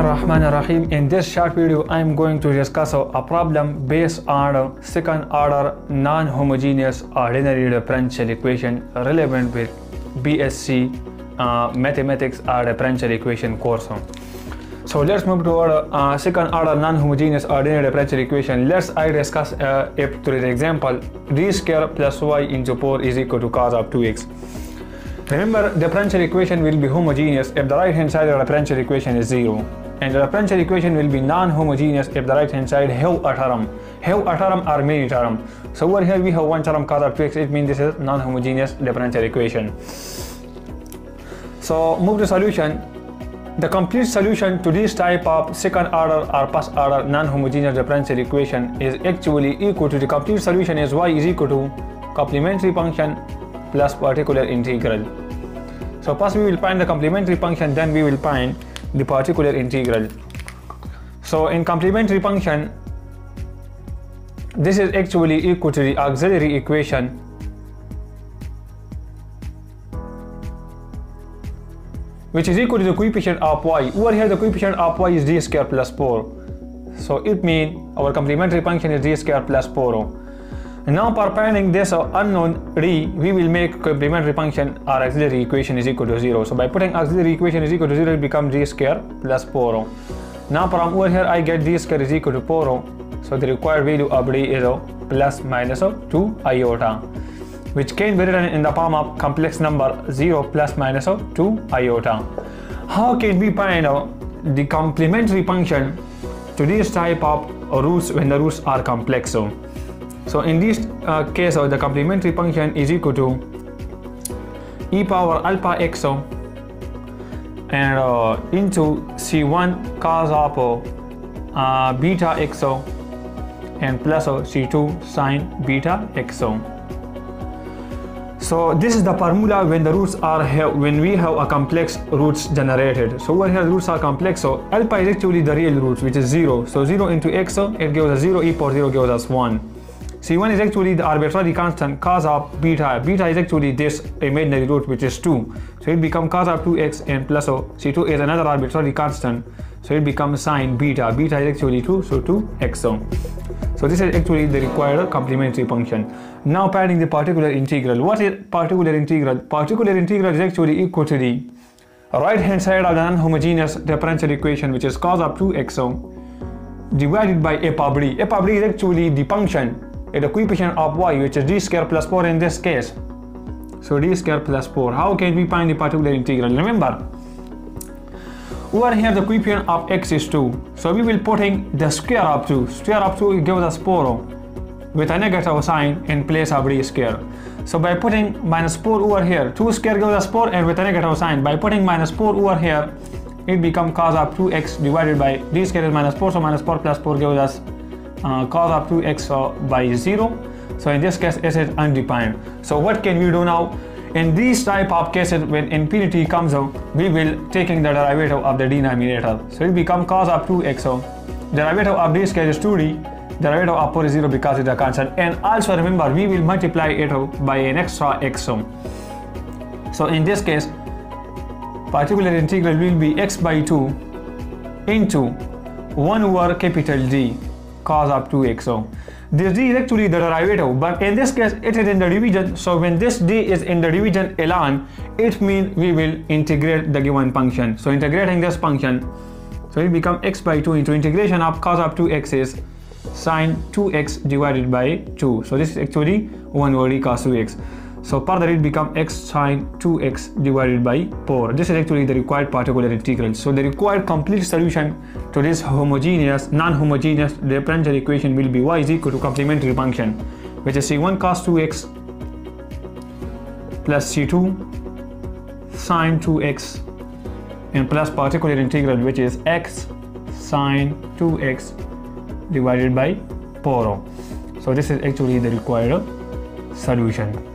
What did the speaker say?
Bismillahirrahmanirrahim. In this short video, I am going to discuss a problem based on a second order non-homogeneous ordinary differential equation relevant with BSc uh, mathematics or differential equation course. So let's move to our uh, second order non-homogeneous ordinary differential equation. Let's I discuss uh, through the example d square plus y into 4 is equal to cos of 2x. Remember, the differential equation will be homogeneous if the right hand side of the differential equation is 0. And the differential equation will be non-homogeneous if the right hand side have a term. Have a term or many term. So over here we have one term cos of 2x, it means this is non-homogeneous differential equation. So move to solution. The complete solution to this type of second order or first order non-homogeneous differential equation is actually equal to the complete solution is y is equal to complementary function plus particular integral. So first we will find the complementary function, then we will find the particular integral. So in complementary function, this is actually equal to the auxiliary equation which is equal to the coefficient of y. Over here the coefficient of y is d square plus 4. So it means our complementary function is d square plus 4. Now for finding this unknown d, we will make complementary function or auxiliary equation is equal to 0. So by putting auxiliary equation is equal to 0, it becomes d square plus 4. Now from over here I get d square is equal to 4. So the required value of d is plus minus of 2 iota which can be written in the form of complex number 0 plus minus of 2 iota. How can we find the complementary function to this type of roots when the roots are complex? So in this uh, case, uh, the complementary function is equal to e power alpha xo and uh, into c1 cos of uh, beta xo and plus c2 sine beta xo. So this is the formula when the roots are have, when we have a complex roots generated. So over here the roots are complex. So alpha is actually the real roots which is 0. So 0 into x it gives us 0 e power 0 gives us 1. C1 is actually the arbitrary constant cos of beta. Beta is actually this imaginary root which is 2. So it becomes cos of 2x and plus o. C2 is another arbitrary constant. So it becomes sine beta. Beta is actually 2, so 2x. So this is actually the required complementary function. Now finding the particular integral. What is particular integral? Particular integral is actually equal to the right hand side of the non-homogeneous differential equation which is cos of 2x divided by f of d. f of d is actually the function the coefficient of y which is d square plus 4 in this case. So d square plus 4. How can we find the particular integral? Remember, over here the coefficient of x is 2. So we will putting the square of 2. Square of 2 gives us 4 with a negative sign in place of d square. So by putting minus 4 over here, 2 square gives us 4 and with a negative sign. By putting minus 4 over here, it becomes cos of 2x divided by d square is minus 4, so minus 4 plus 4 gives us uh, cos of 2x by 0 so in this case s is undefined. So what can we do now? In these type of cases when infinity comes out we will taking the derivative of the denominator. So it become cos of 2x derivative of this case is 2d derivative of 4 is 0 because it's a constant. And also remember we will multiply it by an extra x so in this case particular integral will be x by 2 into 1 over capital D cos of 2x. So this d is actually the derivative, but in this case it is in the division. So when this d is in the division elan, it means we will integrate the given function. So integrating this function, so it become x by 2 into integration of cos of 2x is sine 2x divided by 2. So this is actually 1 over d cos 2x. So further it become x sine 2x divided by 4. This is actually the required particular integral. So the required complete solution to this homogeneous, non-homogeneous differential equation will be y is equal to complementary function, which is c1 cos 2x plus c2 sine 2x and plus particular integral which is x sine 2x divided by 4. So this is actually the required solution.